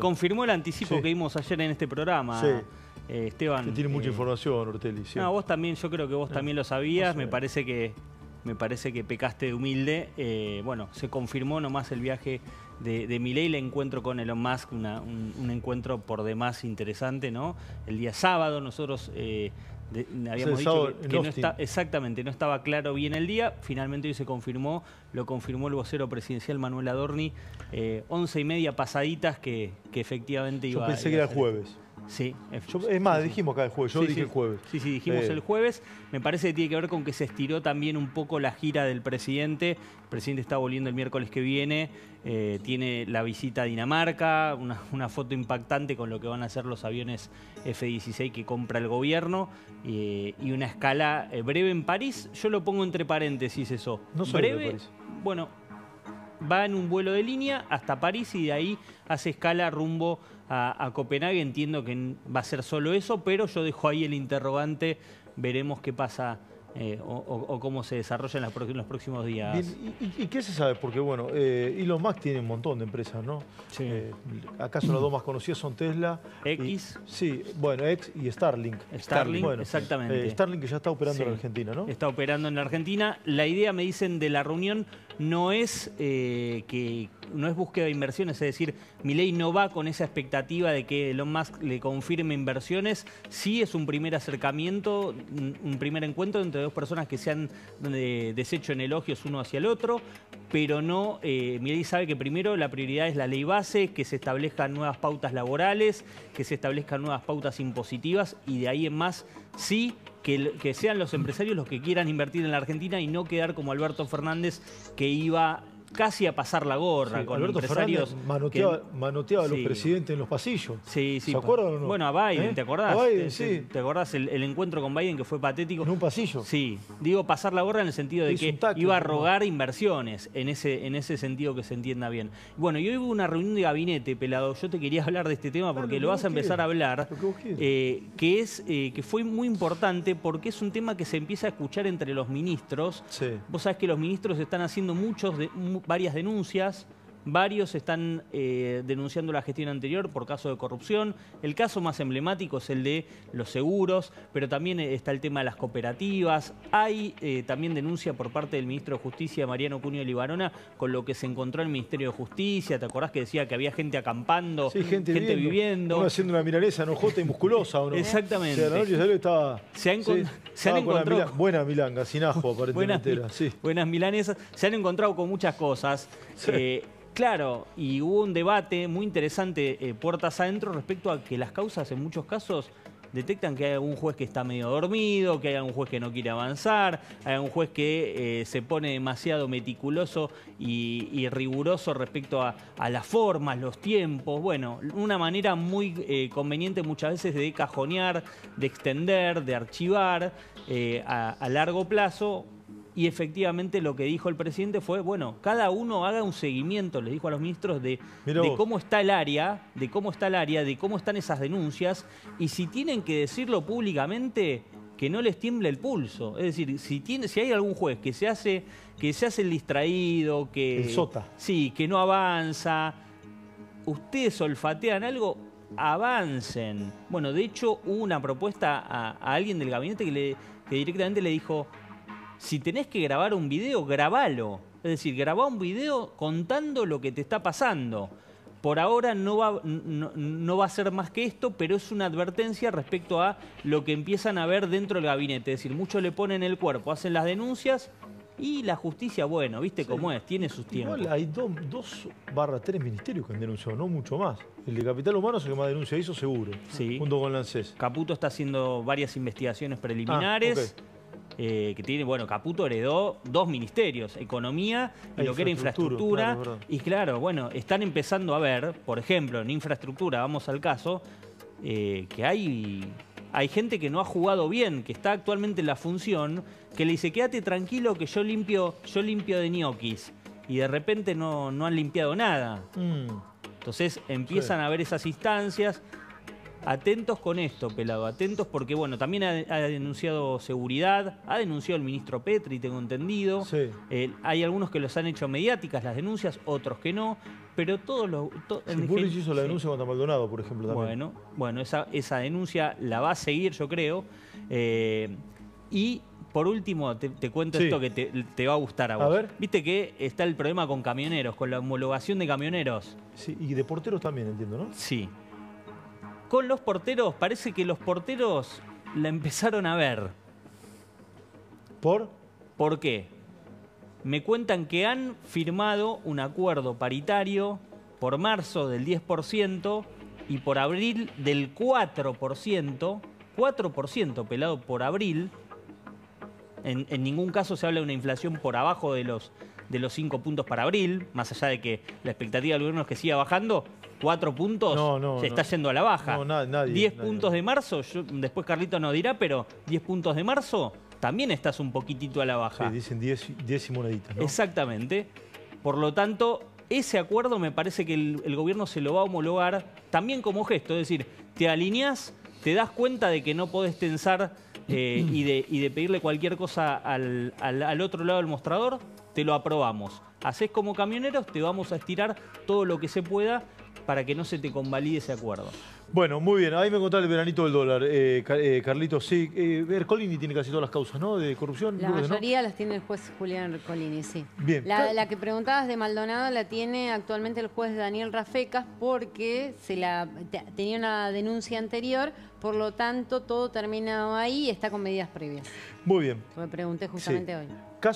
Confirmó el anticipo Sí. que vimos ayer en este programa, Sí. eh, Esteban. Que tiene mucha Eh, información, Ortelli. sí. No, vos también, yo creo que vos también lo sabías. Me parece que me parece que pecaste de humilde. Eh, bueno, se confirmó nomás el viaje de, de Milei, el encuentro con Elon Musk, una- un, un encuentro por demás interesante, ¿no? El día sábado nosotros de- habíamos dicho que, no está exactamente, no estaba claro bien el día. Finalmente hoy se confirmó, lo confirmó el vocero presidencial Manuel Adorni, eh, once y media pasaditas que, que efectivamente Yo iba pensé que era a jueves. Sí, Yo- es más, dijimos acá el jueves. Yo Sí, dije sí. el jueves. Sí, sí, dijimos Eh, el jueves. Me parece que tiene que ver con que se estiró también un poco la gira del presidente. El presidente está volviendo el miércoles que viene. eh, tiene la visita a Dinamarca, una, una foto impactante con lo que van a hacer los aviones F-16 que compra el gobierno eh, y una escala breve en París. Yo lo pongo entre paréntesis eso. No soy de breve, París. bueno, va en un vuelo de línea hasta París y de ahí hace escala rumbo a, a Copenhague. Entiendo que va a ser solo eso, pero yo dejo ahí el interrogante. Veremos qué pasa eh, o, o- o cómo se desarrolla en, las pro- en los próximos días. Bien, ¿y, y- y qué se sabe? Porque, bueno, eh, Elon Musk tiene un montón de empresas, ¿no? Sí. Eh, ¿Acaso las dos más conocidas son Tesla? y- X. sí, bueno, X y Starlink. Starlink, Bueno, exactamente. eh, Starlink que ya está operando en. Argentina, ¿no? Está operando en la Argentina. La idea, me dicen, de la reunión no es eh, que no es búsqueda de inversiones, es decir, Milei no va con esa expectativa de que Elon Musk le confirme inversiones. Sí es un primer acercamiento, un, primer encuentro entre dos personas que se han deshecho en elogios uno hacia el otro, pero no, eh, Milei sabe que primero la prioridad es la ley base, que se establezcan nuevas pautas laborales, que se establezcan nuevas pautas impositivas y de ahí en más sí que sean los empresarios los que quieran invertir en la Argentina y no quedar como Alberto Fernández que iba casi a pasar la gorra Sí, con Alberto empresarios. Fernández manoteaba, que- manoteaba a los Sí. presidentes en los pasillos. Sí, sí. ¿Se acuerdan o no? Bueno, a Biden, ¿Eh? ¿te acordás? A Biden, ¿Te, sí. ¿Te acordás el, el encuentro con Biden que fue patético? En un pasillo. Sí, digo pasar la gorra en el sentido de que iba a ¿no? rogar inversiones, en ese, en ese sentido que se entienda bien. Bueno, y hoy hubo una reunión de gabinete, Pelado. Yo te quería hablar de este tema porque lo vas a empezar a hablar, lo que eh, que, es, eh, que fue muy importante porque es un tema que se empieza a escuchar entre los ministros. Sí. Vos sabés que los ministros están haciendo muchos de, varias denuncias. Varios están eh, denunciando la gestión anterior por caso de corrupción. El caso más emblemático es el de los seguros, pero también eh, está el tema de las cooperativas. Hay eh, también denuncia por parte del ministro de Justicia, Mariano Cuño Libarona, con lo que se encontró en el Ministerio de Justicia. ¿Te acordás que decía que había gente acampando, Sí, gente, viviendo? viviendo. Uno haciendo una milanesa enojota y musculosa, ¿o no? Exactamente. O sea, la noche estaba... Se han se encontrado- buena milanga, sin ajo, buenas, aparentemente era. Sí. buenas milanesas. Se han encontrado con muchas cosas. Eh, claro, y hubo un debate muy interesante eh, puertas adentro respecto a que las causas en muchos casos detectan que hay algún juez que está medio dormido, que hay algún juez que no quiere avanzar, hay algún juez que eh, se pone demasiado meticuloso y, riguroso respecto a, las formas, los tiempos. Bueno, una manera muy eh, conveniente muchas veces de cajonear, de extender, de archivar eh, a largo plazo y efectivamente lo que dijo el presidente fue, bueno, cada uno haga un seguimiento, les dijo a los ministros, de, cómo está el área, de cómo está el área, de cómo están esas denuncias, y si tienen que decirlo públicamente, que no les tiemble el pulso. Es decir, si tiene, si hay algún juez que se hace, que se hace el distraído, que. El sota. Sí, que no avanza. Ustedes olfatean algo, avancen. Bueno, de hecho, hubo una propuesta a, a alguien del gabinete que, le, que directamente le dijo: si tenés que grabar un video, grabalo. Es decir, grabá un video contando lo que te está pasando. Por ahora no va, no, no va a ser más que esto, pero es una advertencia respecto a lo que empiezan a ver dentro del gabinete. Es decir, muchos le ponen el cuerpo, hacen las denuncias y la justicia, bueno, viste cómo es, tiene sus tiempos. Igual hay do- dos barra tres ministerios que han denunciado, no mucho más. El de Capital Humano es el que más denuncia hizo, seguro. Sí. Junto con Lancés. Caputo está haciendo varias investigaciones preliminares. Ah, eh, que tiene, bueno, Caputo heredó dos ministerios, economía y lo que era infraestructura, claro, y claro, bueno, están empezando a ver, por ejemplo, en infraestructura, vamos al caso, eh, que hay, hay gente que no ha jugado bien, que está actualmente en la función, que le dice, quédate tranquilo que yo limpio, yo limpio de ñoquis. Y de repente no, no han limpiado nada. Mm. Entonces empiezan Sí. a ver esas instancias. Atentos con esto, pelado, atentos porque, bueno, también ha, ha denunciado seguridad, ha denunciado el ministro Petri, tengo entendido. Sí. Eh, hay algunos que los han hecho mediáticas las denuncias, otros que no, pero todos los... to- Sí, Bullrich hizo la sí. denuncia contra Maldonado, por ejemplo, también. Bueno, bueno esa, esa denuncia la va a seguir, yo creo. Eh, y por último, te, te cuento Sí. esto que te, te va a gustar a A vos. ver. Viste que está el problema con camioneros, con la homologación de camioneros. Sí, y de porteros también, entiendo, ¿no? Sí. Con los porteros, parece que los porteros la empezaron a ver. ¿Por? ¿Por qué? Me cuentan que han firmado un acuerdo paritario por marzo del 10% y por abril del 4%, 4% pelado por abril. En, en ningún caso se habla de una inflación por abajo de los, de los 5 puntos para abril, más allá de que la expectativa del gobierno es que siga bajando. 4 puntos No, no, se está no. yendo a la baja. No, na- nadie, 10 nadie. puntos de marzo, yo- después Carlito nos dirá, pero 10 puntos de marzo también estás un poquitito a la baja. Sí, dicen 10 y- 10 y moneditas, ¿no? Exactamente. Por lo tanto, ese acuerdo me parece que el, el gobierno se lo va a homologar también como gesto. Es decir, te alineás, te das cuenta de que no podés tensar eh, y, de, y de pedirle cualquier cosa al, al- al otro lado del mostrador, te lo aprobamos. Hacés como camioneros, te vamos a estirar todo lo que se pueda para que no se te convalide ese acuerdo. Bueno, muy bien. Ahí me contaba el veranito del dólar. Eh, eh, Carlitos, sí. Eh, Ercolini tiene casi todas las causas, ¿no? De corrupción. La Lourdes, ¿no? mayoría las tiene el juez Julián Ercolini, sí. Bien. La, que preguntabas de Maldonado la tiene actualmente el juez Daniel Rafecas porque se la te- tenía una denuncia anterior, por lo tanto todo terminado ahí y está con medidas previas. Muy bien. Me pregunté justamente hoy.